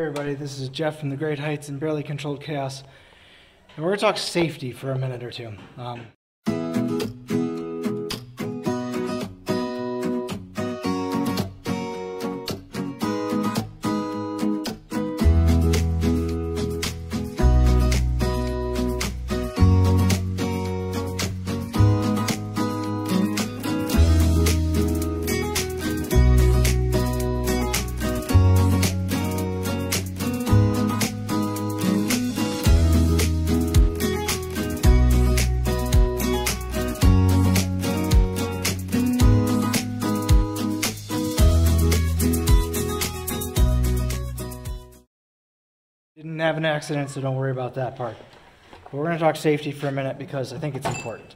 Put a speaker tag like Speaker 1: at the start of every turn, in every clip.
Speaker 1: everybody, this is Jeff from the Great Hites and Barely Controlled Chaos. And we're going to talk safety for a minute or two. Um, Didn't have an accident, so don't worry about that part. But we're going to talk safety for a minute because I think it's important.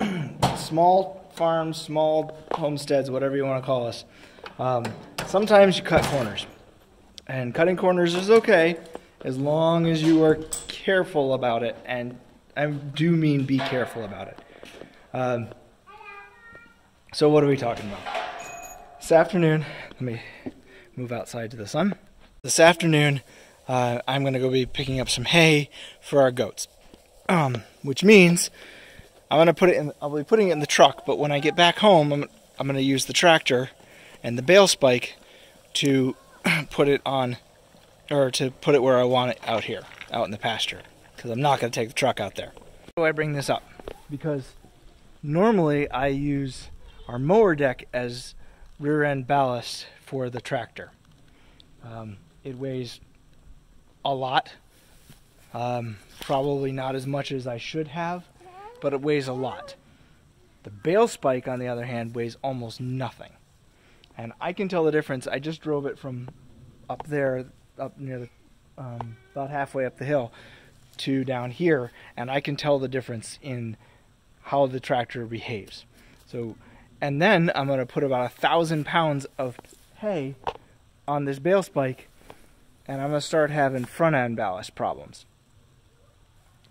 Speaker 1: small farms, small homesteads, whatever you want to call us, um, sometimes you cut corners. And cutting corners is okay as long as you are careful about it. And I do mean be careful about it. Um, so, what are we talking about? This afternoon, let me move outside to the sun. This afternoon, uh, I'm going to go be picking up some hay for our goats. Um, which means I'm going to put it in, I'll be putting it in the truck, but when I get back home, I'm, I'm going to use the tractor and the bale spike to put it on, or to put it where I want it out here, out in the pasture, because I'm not going to take the truck out there. Why do I bring this up? Because normally I use our mower deck as rear end ballast for the tractor. Um, it weighs a lot. Um, probably not as much as I should have, but it weighs a lot. The bale spike, on the other hand, weighs almost nothing. And I can tell the difference. I just drove it from up there, up near the, um, about halfway up the hill, to down here, and I can tell the difference in how the tractor behaves. So, and then I'm going to put about a thousand pounds of hay on this bale spike and I'm going to start having front end ballast problems.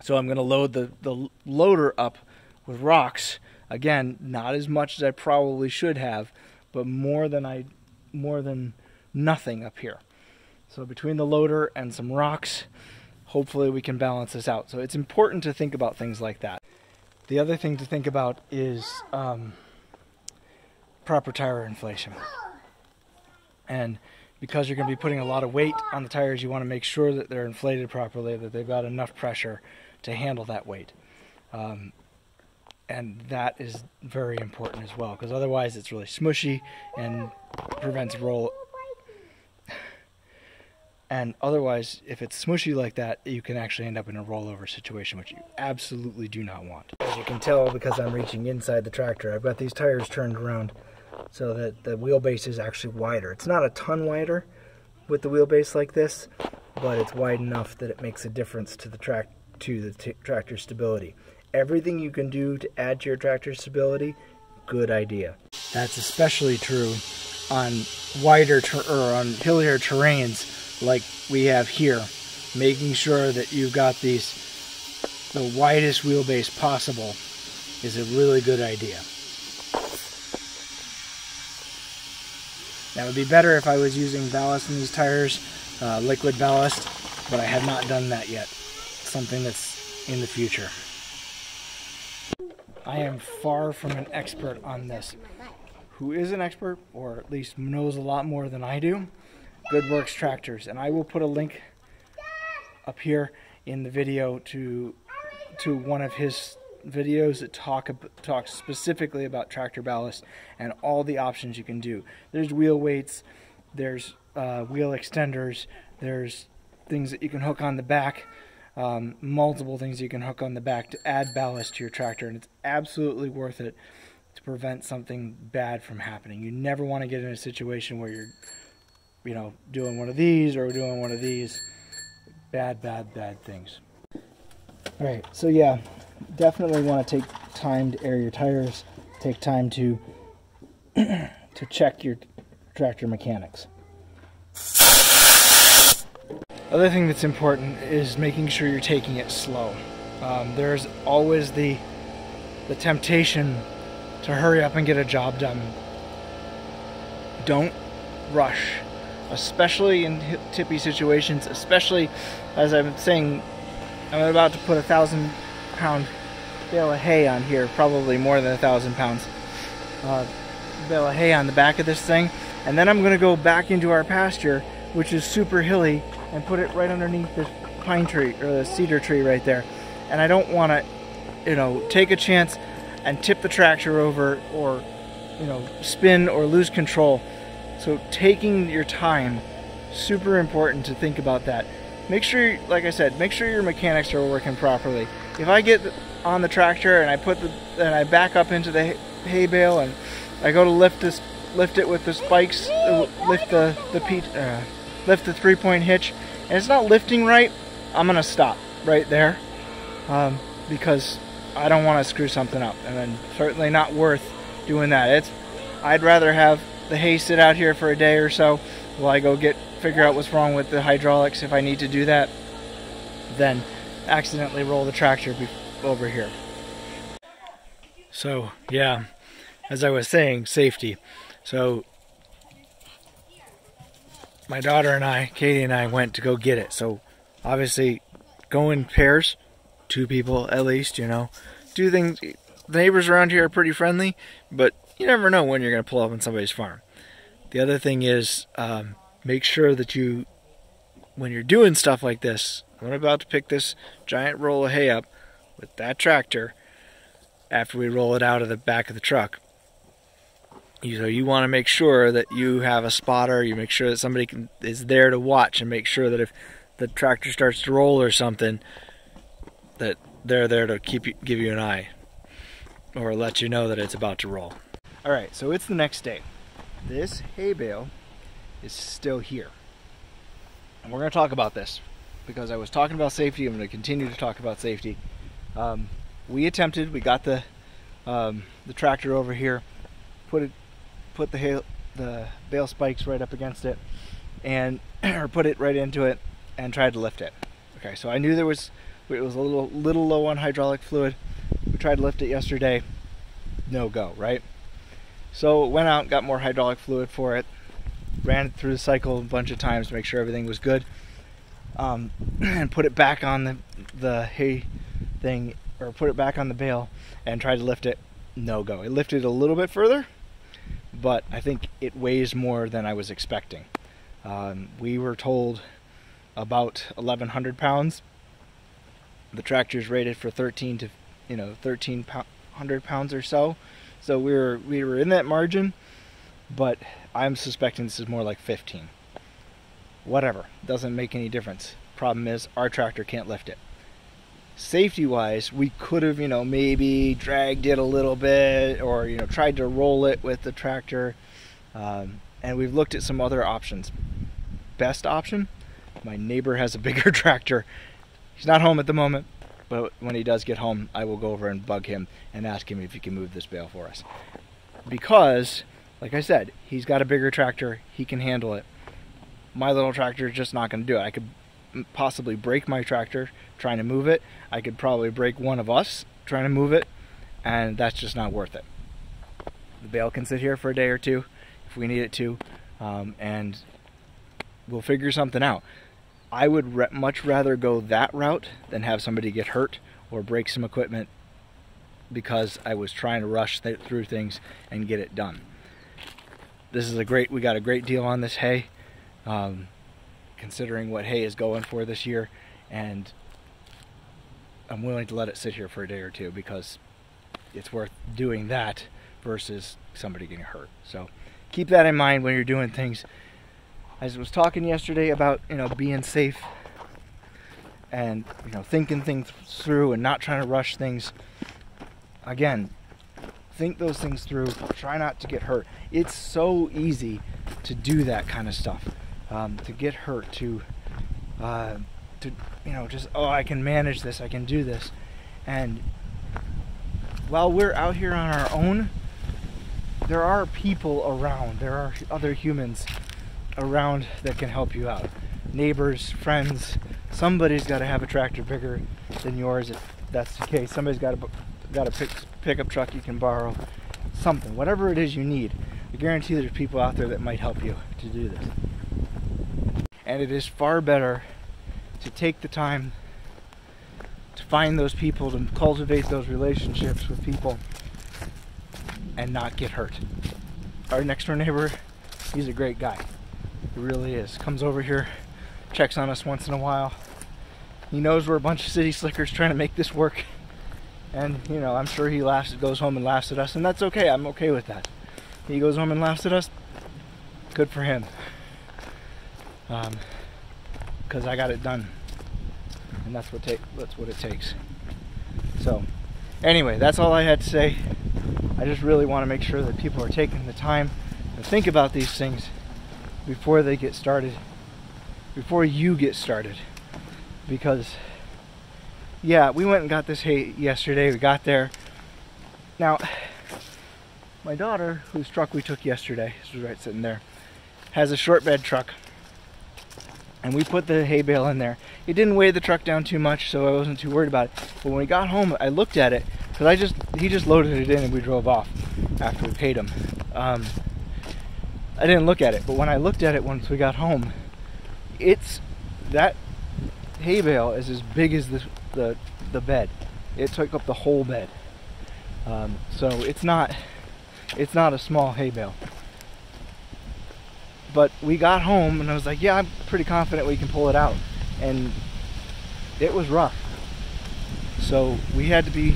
Speaker 1: So I'm going to load the, the loader up with rocks. Again, not as much as I probably should have, but more than I more than nothing up here. So between the loader and some rocks, hopefully we can balance this out. So it's important to think about things like that. The other thing to think about is um, proper tire inflation. And because you're going to be putting a lot of weight on the tires, you want to make sure that they're inflated properly, that they've got enough pressure to handle that weight. Um, and that is very important as well, because otherwise it's really smushy and prevents roll. And otherwise, if it's smushy like that, you can actually end up in a rollover situation, which you absolutely do not want. As you can tell, because I'm reaching inside the tractor, I've got these tires turned around so that the wheelbase is actually wider. It's not a ton wider with the wheelbase like this, but it's wide enough that it makes a difference to the track to the tractor stability. Everything you can do to add to your tractor stability, good idea. That's especially true on wider or on hillier terrains like we have here. Making sure that you've got these the widest wheelbase possible is a really good idea. That would be better if I was using ballast in these tires, uh, liquid ballast, but I have not done that yet. Something that's in the future. I am far from an expert on this. Who is an expert, or at least knows a lot more than I do? Good Works Tractors, and I will put a link up here in the video to to one of his videos that talk talk specifically about tractor ballast and all the options you can do. There's wheel weights, there's uh, wheel extenders, there's things that you can hook on the back, um, multiple things you can hook on the back to add ballast to your tractor, and it's absolutely worth it to prevent something bad from happening. You never want to get in a situation where you're, you know, doing one of these or doing one of these. Bad, bad, bad things. All right, so yeah, definitely want to take time to air your tires, take time to to check your tractor mechanics. Other thing that's important is making sure you're taking it slow. Um, there's always the the temptation to hurry up and get a job done. Don't rush. especially in tippy situations, especially as I'm saying, I'm about to put a thousand pound bale of hay on here, probably more than a thousand pounds. Uh, bale of hay on the back of this thing, and then I'm gonna go back into our pasture, which is super hilly, and put it right underneath this pine tree or the cedar tree right there. And I don't want to, you know, take a chance and tip the tractor over or, you know, spin or lose control. So taking your time, super important to think about that. Make sure, like I said, make sure your mechanics are working properly. If I get on the tractor and I put the, and I back up into the hay bale and I go to lift this, lift it with the spikes, uh, lift the the uh, lift the three-point hitch, and it's not lifting right, I'm gonna stop right there um, because I don't want to screw something up, and then certainly not worth doing that. It's I'd rather have the hay sit out here for a day or so while I go get figure out what's wrong with the hydraulics if I need to do that, than accidentally roll the tractor over here. So yeah, as I was saying, safety. So my daughter and I, Katie and I, went to go get it. So obviously, go in pairs, two people at least, you know. Do things. The neighbors around here are pretty friendly, but you never know when you're going to pull up on somebody's farm. The other thing is, um, make sure that you, when you're doing stuff like this, I'm about to pick this giant roll of hay up with that tractor after we roll it out of the back of the truck. You know you want to make sure that you have a spotter you make sure that somebody can, is there to watch and make sure that if the tractor starts to roll or something that they're there to keep you, give you an eye or let you know that it's about to roll. All right so it's the next day. This hay bale is still here and we're going to talk about this because i was talking about safety i'm going to continue to talk about safety um, we attempted we got the um, the tractor over here put it put the hail, the bale spikes right up against it and or put it right into it and tried to lift it. Okay, so I knew there was it was a little little low on hydraulic fluid. We tried to lift it yesterday. No go, right? So went out, got more hydraulic fluid for it, ran it through the cycle a bunch of times to make sure everything was good, um, and put it back on the the hay thing or put it back on the bale and tried to lift it. No go. It lifted a little bit further, but I think it weighs more than I was expecting. Um, we were told about 1,100 pounds. The tractor's rated for 13 to, you know, 1,300 pounds or so. So we were we were in that margin, but I'm suspecting this is more like 15. Whatever, doesn't make any difference. Problem is, our tractor can't lift it safety wise, we could have, you know, maybe dragged it a little bit or, you know, tried to roll it with the tractor. Um, and we've looked at some other options. Best option, my neighbor has a bigger tractor. He's not home at the moment, but when he does get home, I will go over and bug him and ask him if he can move this bale for us. Because, like I said, he's got a bigger tractor, he can handle it. My little tractor is just not going to do it. I could possibly break my tractor trying to move it. I could probably break one of us trying to move it, and that's just not worth it. The bale can sit here for a day or two if we need it to, um, and we'll figure something out. I would much rather go that route than have somebody get hurt or break some equipment because I was trying to rush th through things and get it done. This is a great, we got a great deal on this hay. Um, considering what hay is going for this year and I'm willing to let it sit here for a day or two because it's worth doing that versus somebody getting hurt. So keep that in mind when you're doing things. As I was talking yesterday about, you know, being safe and, you know, thinking things through and not trying to rush things. Again, think those things through. Try not to get hurt. It's so easy to do that kind of stuff um, to get hurt, to uh, to you know just oh I can manage this, I can do this, and while we're out here on our own, there are people around, there are other humans around that can help you out, neighbors, friends. Somebody's got to have a tractor bigger than yours if that's the case. Somebody's got a got a pick, pickup truck you can borrow, something, whatever it is you need. I guarantee there's people out there that might help you to do this. And it is far better to take the time to find those people, to cultivate those relationships with people, and not get hurt. Our next door neighbor, he's a great guy. He really is. Comes over here, checks on us once in a while. He knows we're a bunch of city slickers trying to make this work. And, you know, I'm sure he laughs, goes home and laughs at us, and that's okay. I'm okay with that. He goes home and laughs at us. Good for him. Because um, I got it done. And that's what, that's what it takes. So, anyway, that's all I had to say. I just really want to make sure that people are taking the time to think about these things before they get started, before you get started. Because, yeah, we went and got this hay yesterday. We got there. Now, my daughter, whose truck we took yesterday, she's right sitting there, has a short bed truck. And we put the hay bale in there. It didn't weigh the truck down too much, so I wasn't too worried about it. But when we got home, I looked at it because I just he just loaded it in and we drove off after we paid him. Um, I didn't look at it, but when I looked at it once we got home, it's that hay bale is as big as the the, the bed. It took up the whole bed. Um, so it's not it's not a small hay bale. But we got home and I was like, yeah, I'm pretty confident we can pull it out. And it was rough. So we had to be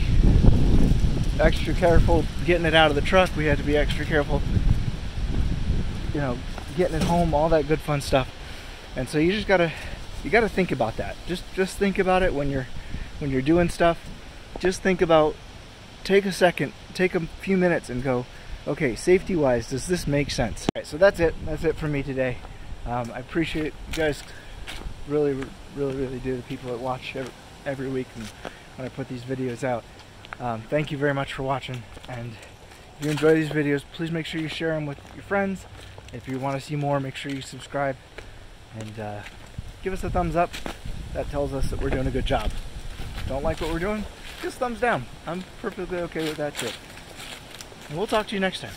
Speaker 1: extra careful getting it out of the truck. We had to be extra careful, you know, getting it home, all that good fun stuff. And so you just gotta, you gotta think about that. Just, just think about it when you're, when you're doing stuff. Just think about, take a second, take a few minutes and go, okay, safety wise, does this make sense? All right, so that's it. That's it for me today. Um, I appreciate you guys really, really, really do the people that watch every, every week and when I put these videos out. Um, thank you very much for watching. And if you enjoy these videos, please make sure you share them with your friends. If you want to see more, make sure you subscribe and uh, give us a thumbs up. That tells us that we're doing a good job. Don't like what we're doing? Just thumbs down. I'm perfectly okay with that too. And we'll talk to you next time.